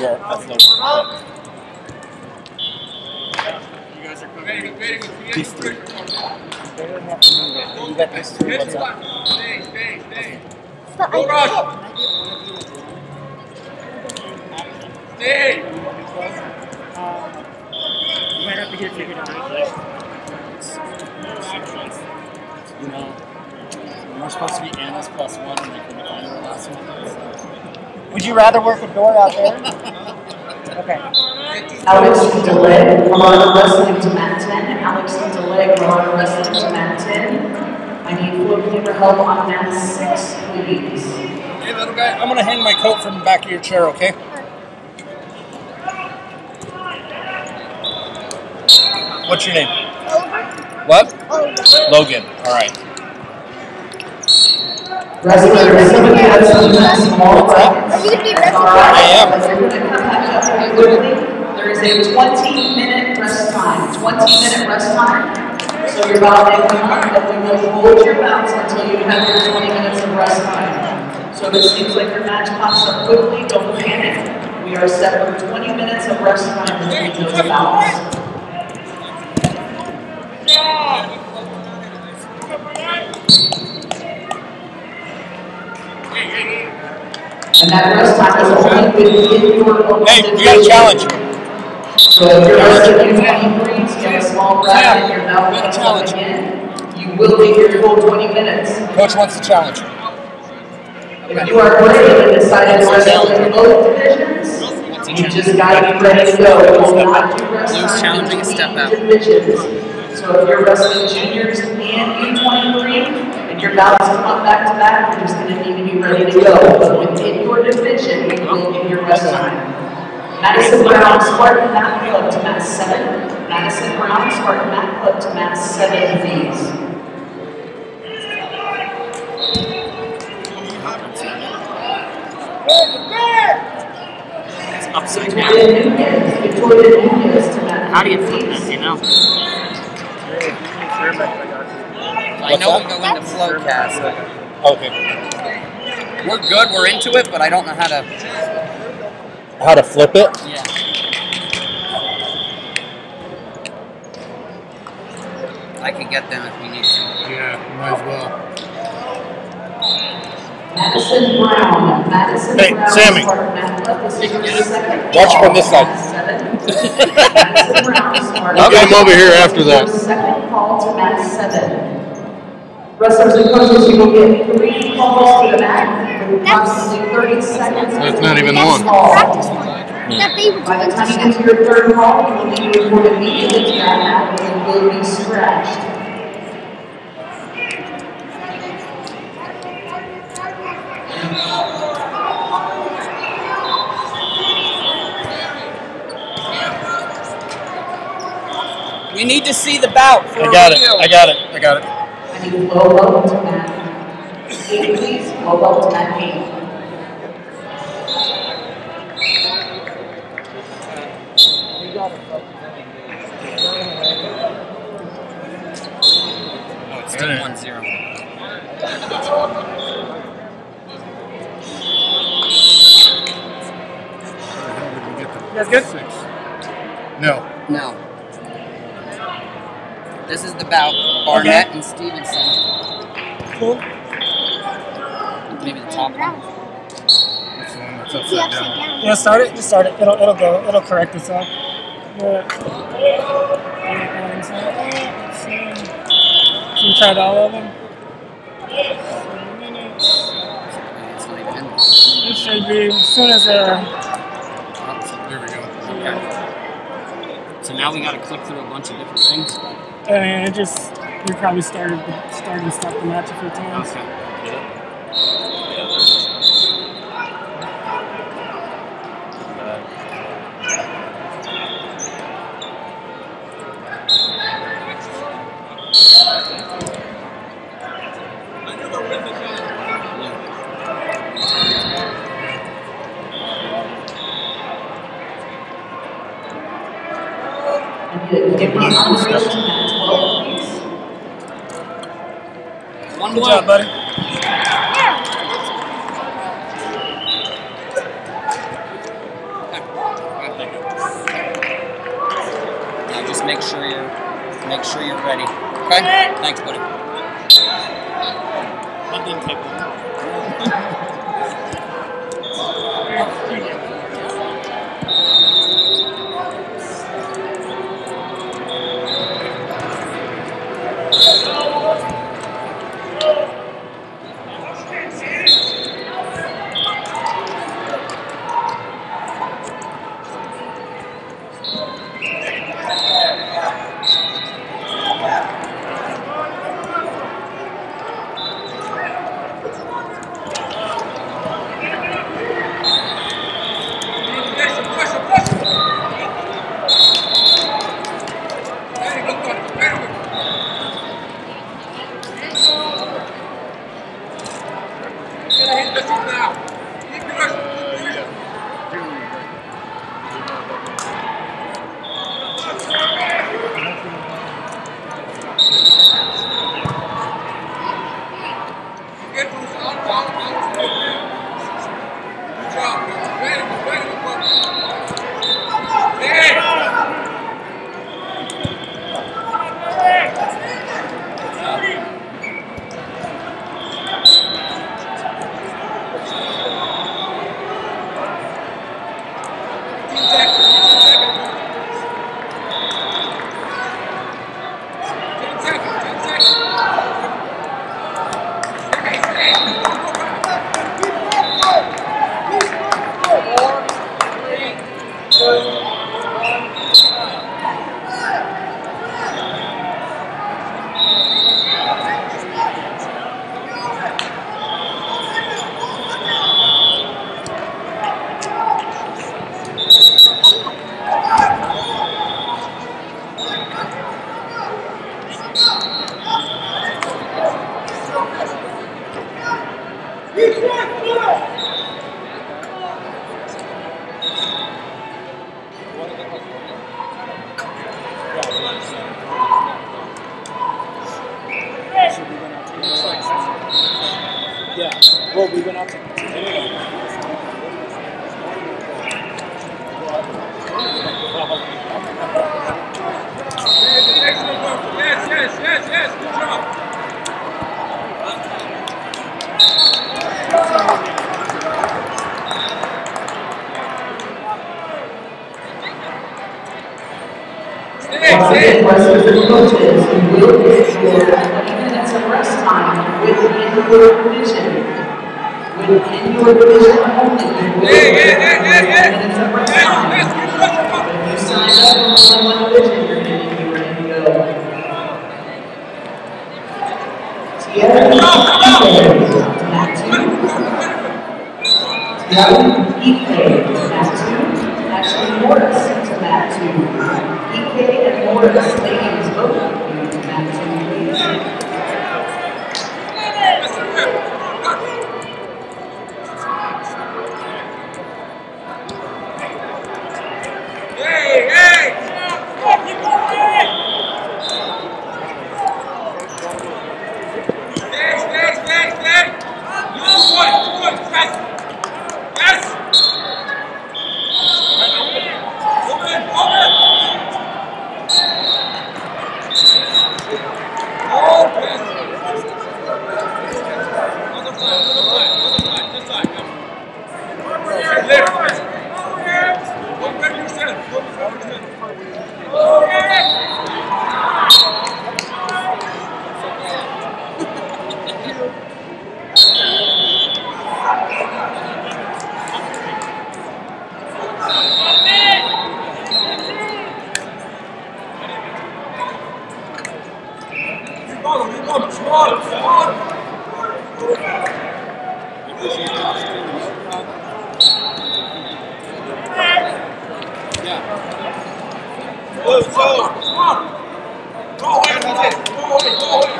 Yeah, that's no. You guys are cooking. These three. You got this three. What's up? But I You might have to get it figured out. You know, we're supposed to be analyst plus one, and they couldn't find the last one. Would you rather work with Dora out there? Okay. Alex DeLay, Colorado Wrestling to mat 10. Alex DeLay, Colorado Wrestling to mat 10. I need four floor cleaner help on mat 6, please. Hey, little guy, I'm gonna hang my coat from the back of your chair, okay? What's your name? What? Logan. All right. Wrestler, somebody has some small brackets. Are you gonna be wrestling? I am. Quickly. There is a 20 minute rest time. 20 minute rest time. So you're about to but we will hold your bounce until you have your 20 minutes of rest time. So if it seems like your match pops up quickly, don't panic. We are set for 20 minutes of rest time between those bouts. And that rest time is only within your own Hey, you got a challenge. So if you're resting in 23s, you have a small bracket, you're now we got a challenge. in, you will get your full 20 minutes. Coach wants the challenge. If you are ready and decided to wrestle in both divisions, you just gotta be ready to go. You will not do rest time challenging a step out. divisions. So if you're wrestling juniors and U23, and your bouts come up back to back, you're just gonna need to be ready to go. But within your division, you will get your rest time. Madison Brown, Spartan Math Club to mat seven. Madison Brown, Spartan Math Club to mat seven, please. It's upside down. Victoria Nunez, Victoria to mat How do you eight, flip please. that, you know? I What's know that? we go into Flowcast. Okay. We're good, we're into it, but I don't know how to. How to flip it? Yeah. I can get them if we need to. Yeah, might as well. Madison Brown, Madison Hey, Brown, Sammy. Spartan Math Club, this is second. Watch call from this to side. Madison Brown, Spartan. I'll get him over here after that. Second call to mat seven. Wrestlers and coaches, you will get three calls to the mat with approximately thirty seconds. That's not even That's one. the practice one that they were By the time you get to your third call, you will need to report immediately to that mat and will be scratched. We need to see the bout for I got it. I got it. I got it. I need Lobo to mat eight, please. Lobo to mat eight. Oh, it's still 1 0. You good? Six. No. No. This is the bout. Barnett and Stephenson. Cool. Maybe the top one. That's the one that's see upside upside down. down. Yeah, start it. Just start it. It'll it'll go. It'll correct itself. Yeah. So you tried all of them. Seven minutes. It's not even in there. It should be as soon as uh. Oh, so- There we go. Okay. So now we gotta click through a bunch of different things. And it just you probably started started and stopped the match a few times. Okay. I need a deputy officer to mat twelve, please. One Good blow. job, buddy. Now just make sure you're make sure you're ready. Okay? Thanks, buddy. That didn't take long. Yeah. Well, we went out to. Yes, yes, yes, yes. Good job. Stay, Questions and coaches, you will get your 20 minutes of rest time within your division. Within your division only, you will get hey, hey, hey, 20 minutes of rest time. If you sign up only one division, you're gonna be ready to go. Tierra Ipe, mat two. Tierra Ipe, mat two. Ashley Morris to mat two. Ike and Morris, ladies, both of you to mat two, please. Listen, good. Good. Hey, hey! Stay, stay, stay, stay! Good boy, good, yes! Yes! Open, open! Oh, yes! Other side, other side, other side, this side, come. Left, first. Go back to yourself, go before yourself. Okay! Smaller, smaller, smaller, smaller. Yeah. Go, go, away. Go away, go away.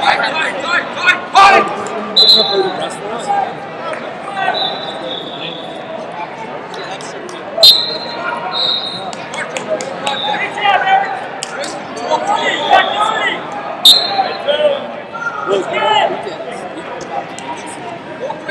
Tight, tight, tight, tight, tight. Rest for us. Left side, yes. I want to get more like, uh, Hands up! uh, what's her name from Organized, whatever, what's his name? It's